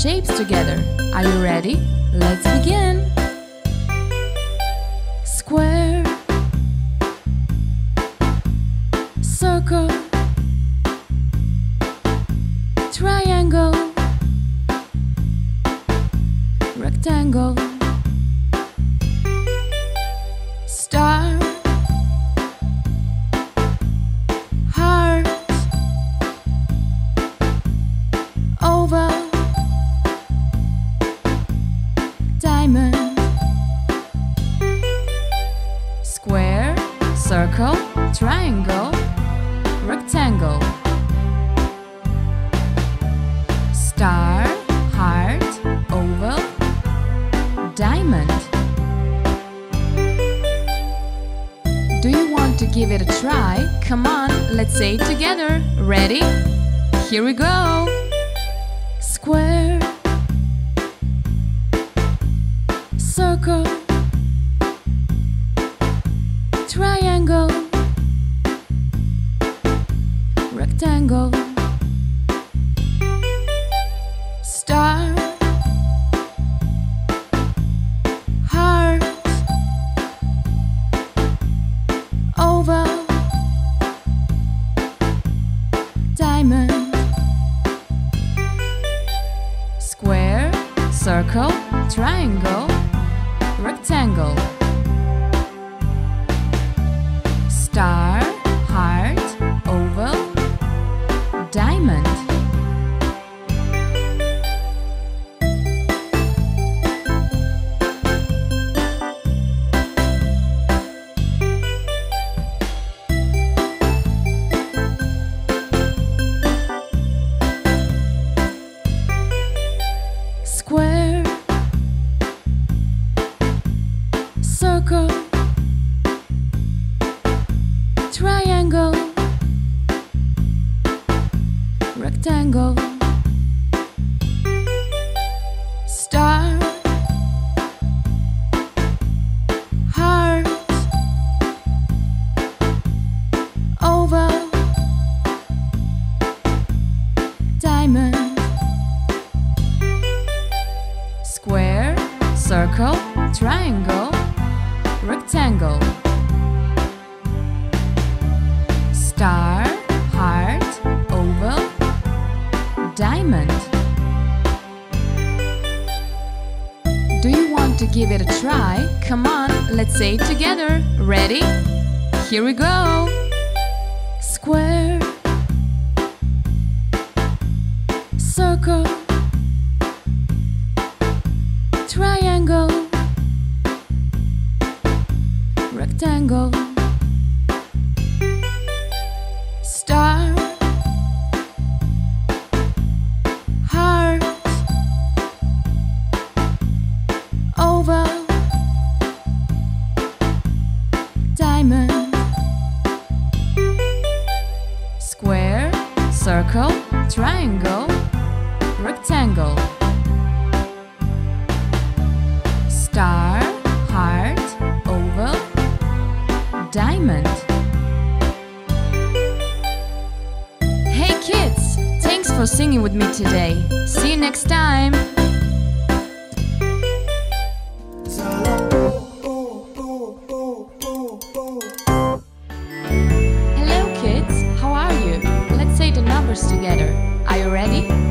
shapes together. Are you ready? Let's begin. Diamond. Do you want to give it a try? Come on, let's say it together. Ready? Here we go. Square, circle, diamond. Do you want to give it a try? Come on, let's say it together. Ready? Here we go. Square, for singing with me today. See you next time. Hello kids, how are you? Let's say the numbers together. Are you ready?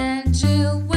and you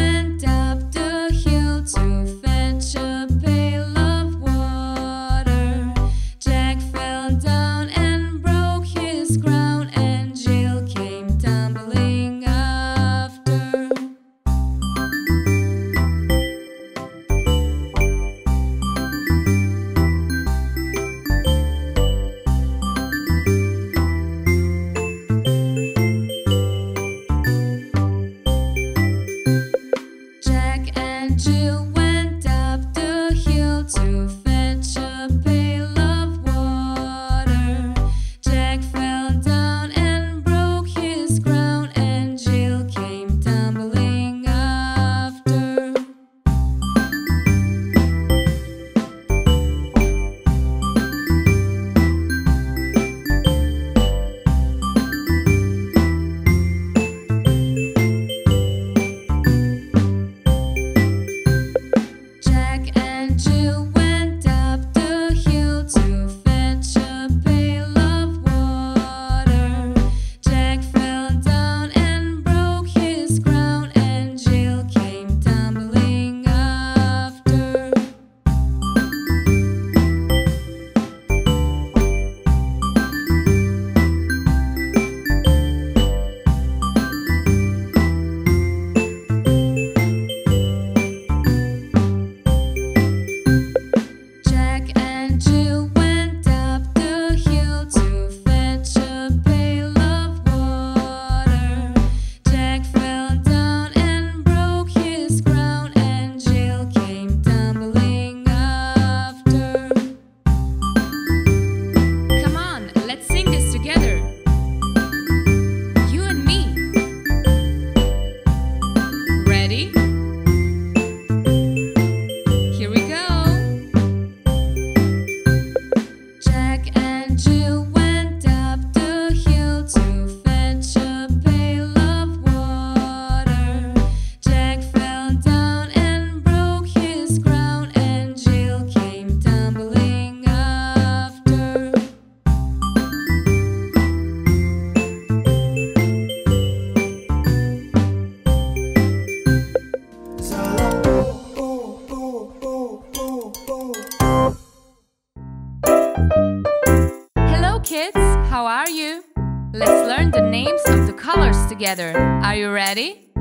together. Are you ready?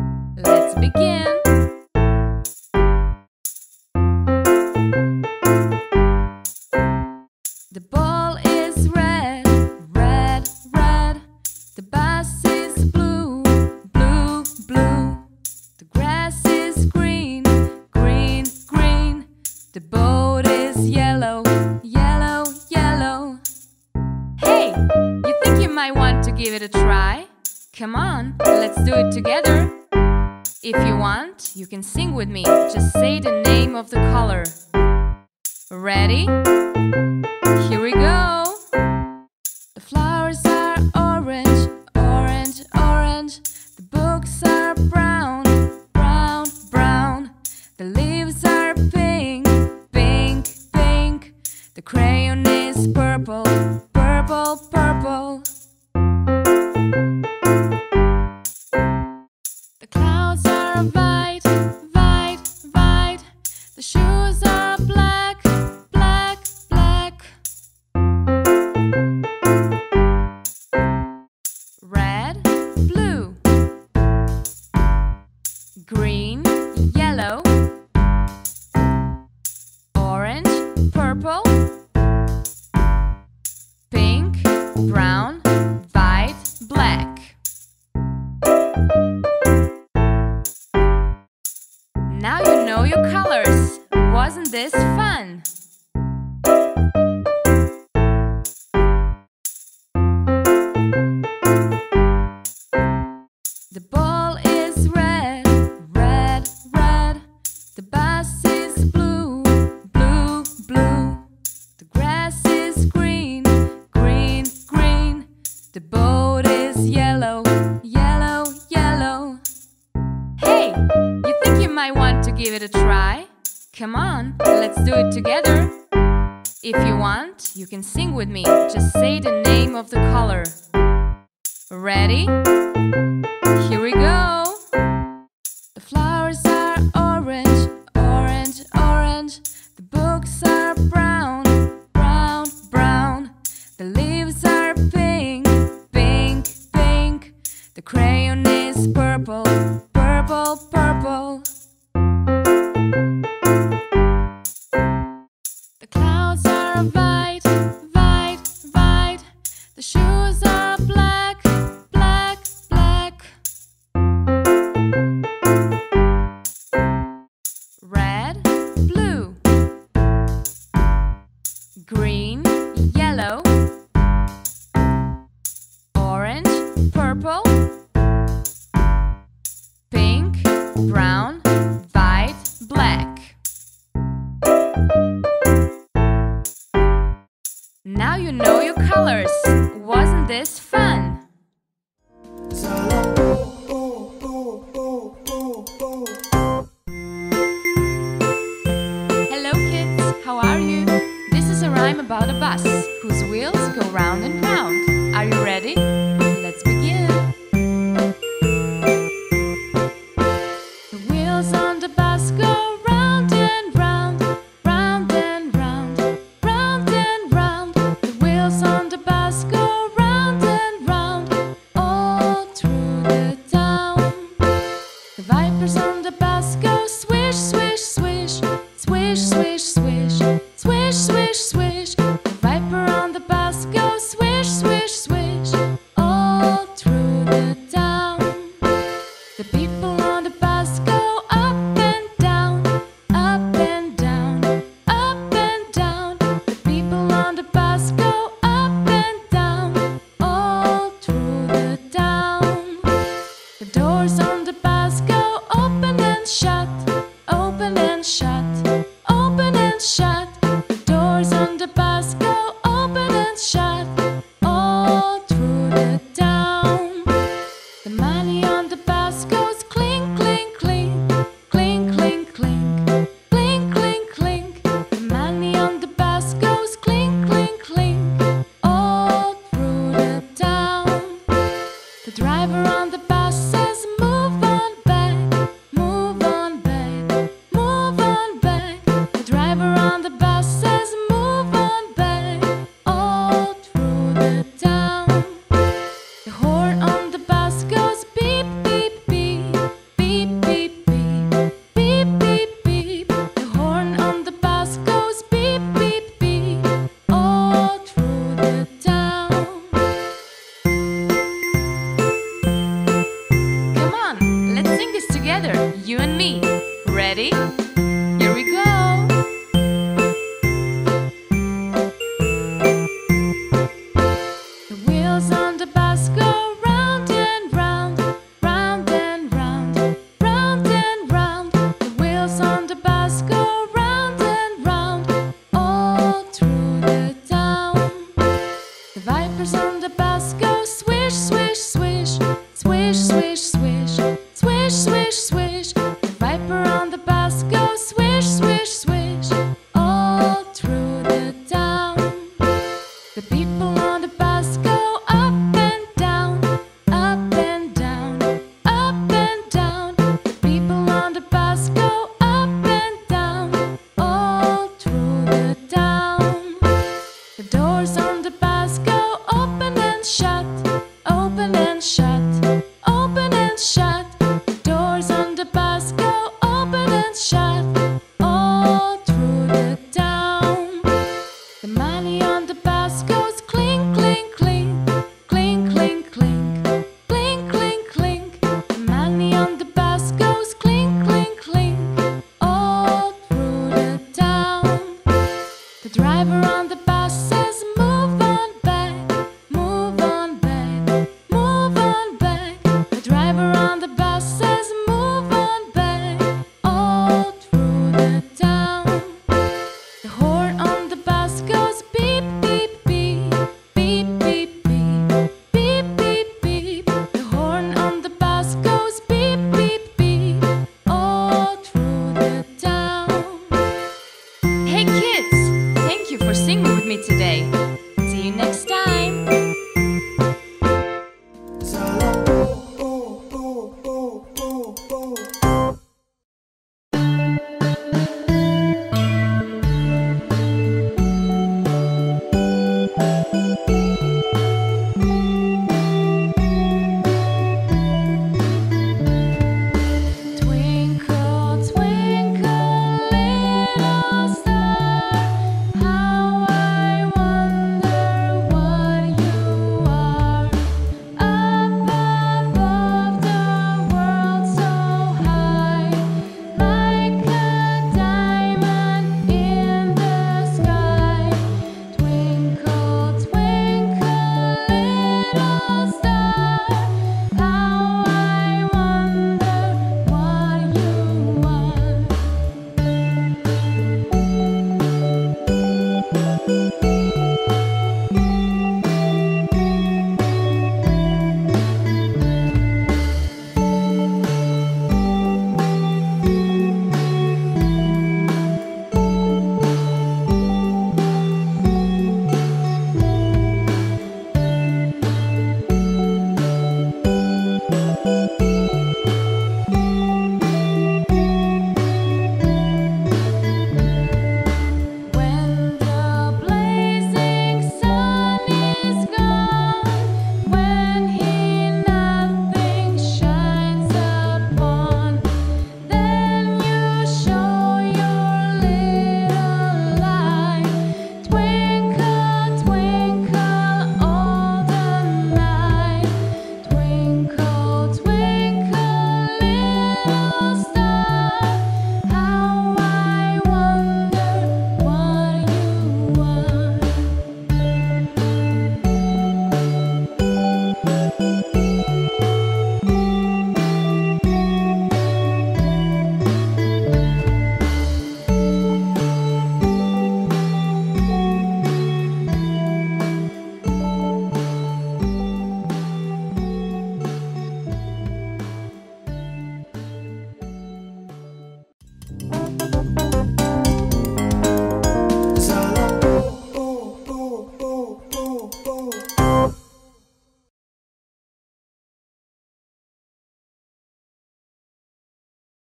Let's do it together. If you want, you can sing with me. Just say the name of the color. Ready? Let's do it together. If you want, you can sing with me. Just say the name of the color. Ready? On the bus.